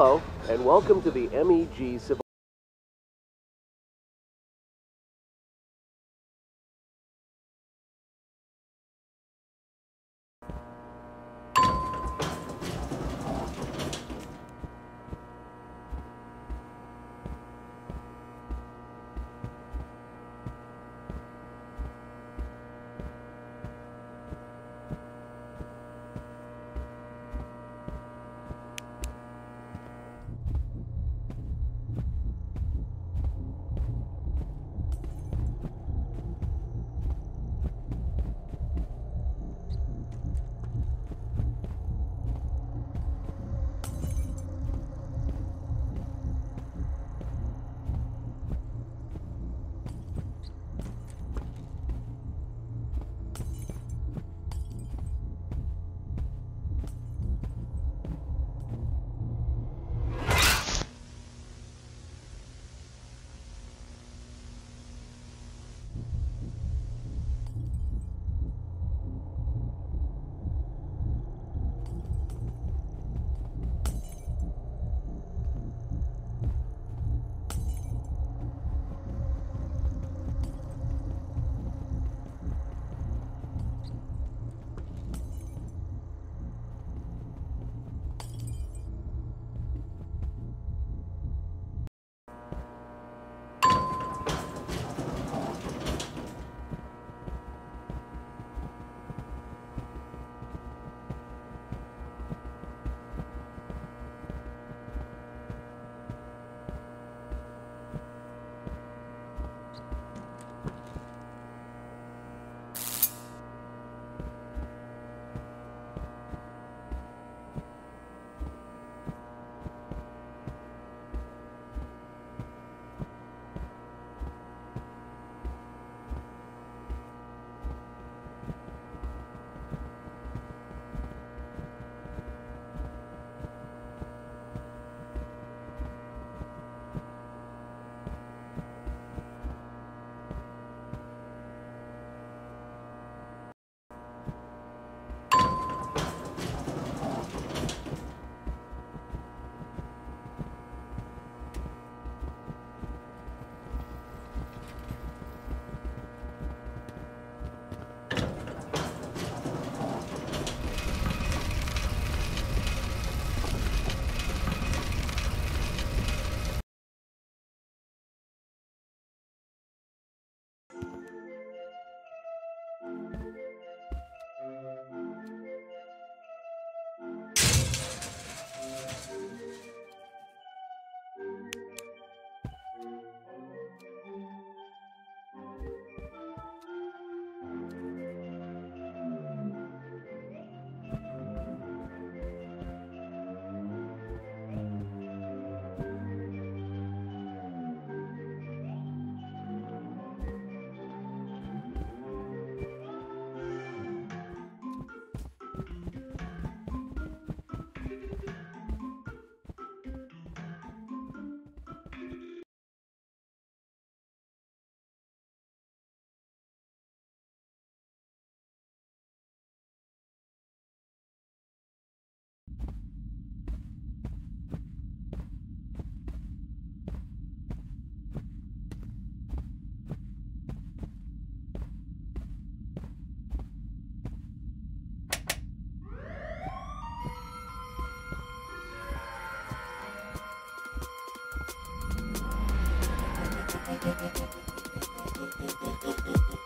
Hello, and welcome to the MEG Civil. Thank you.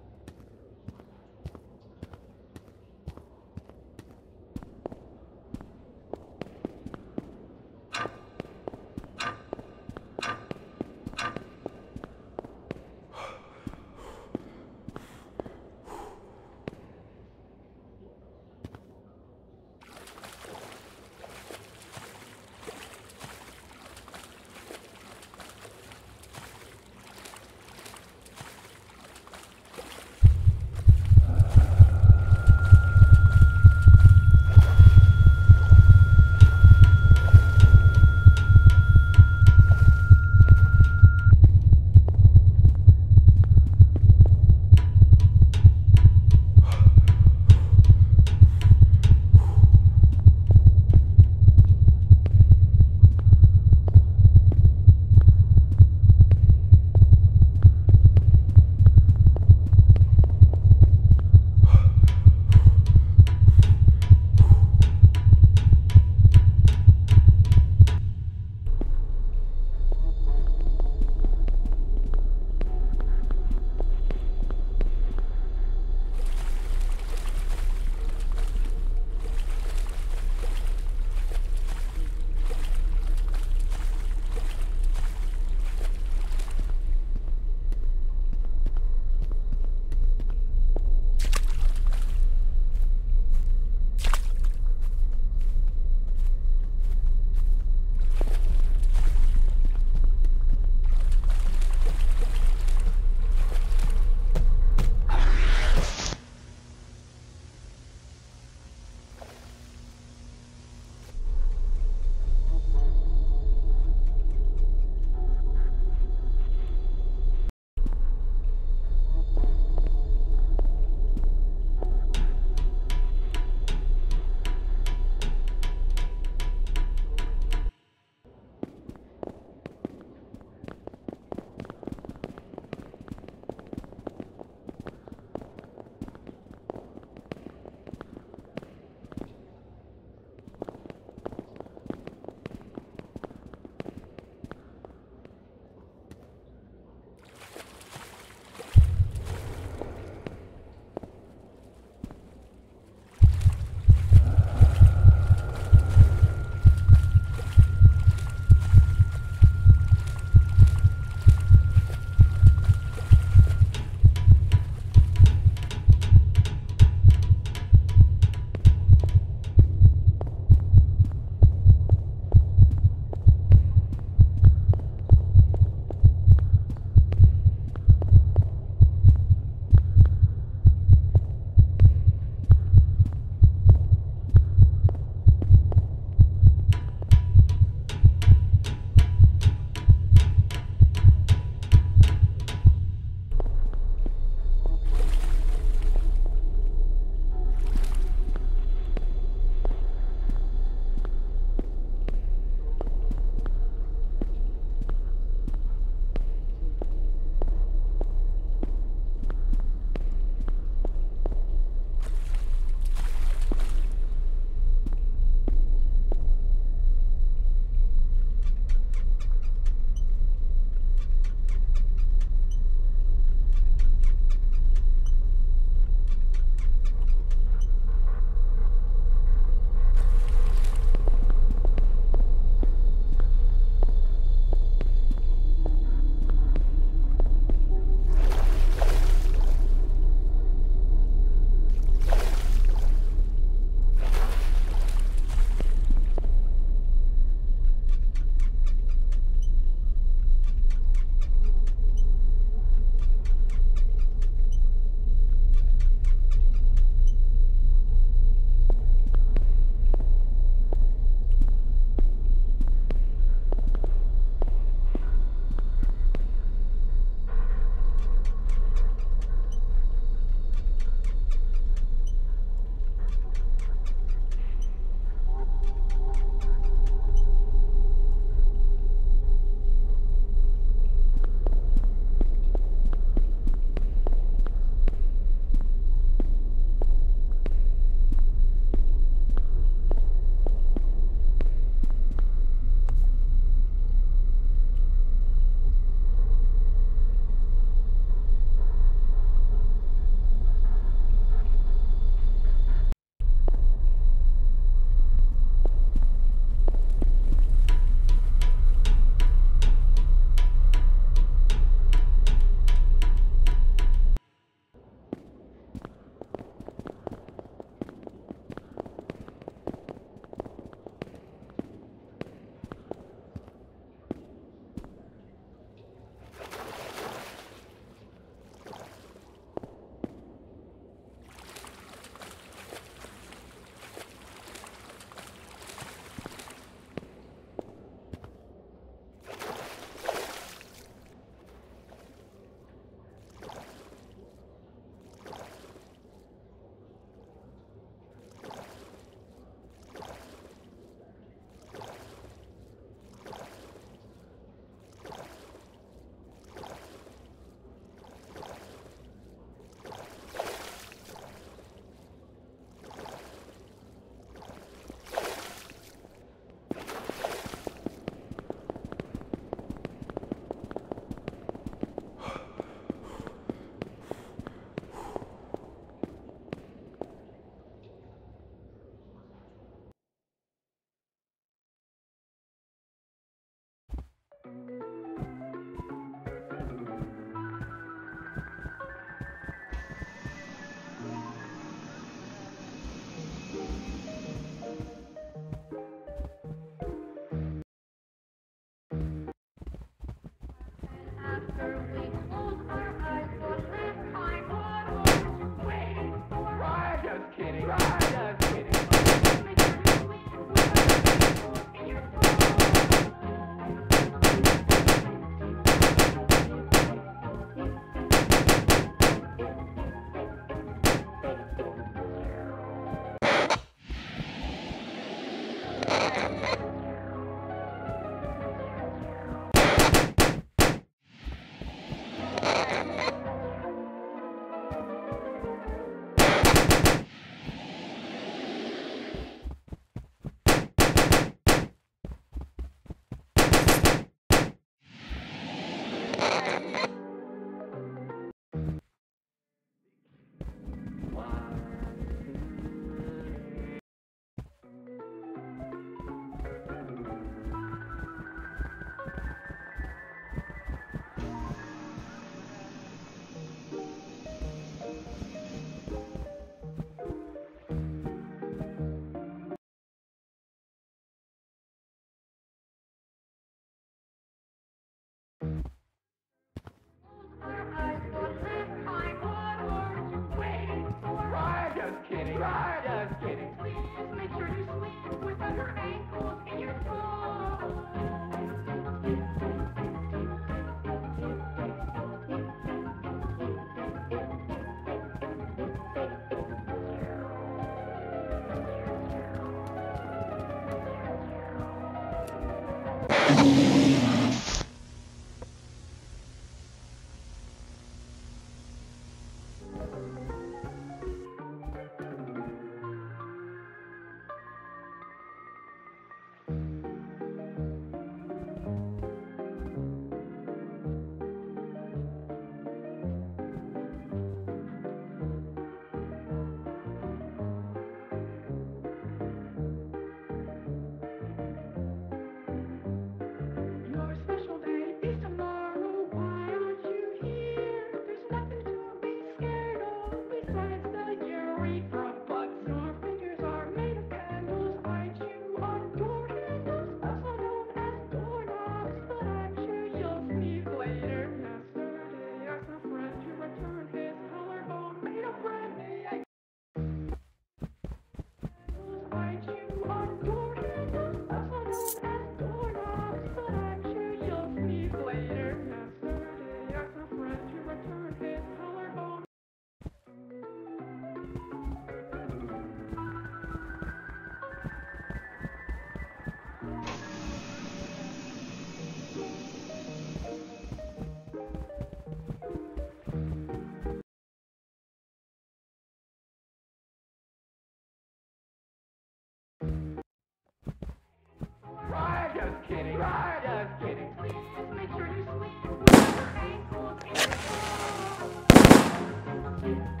It's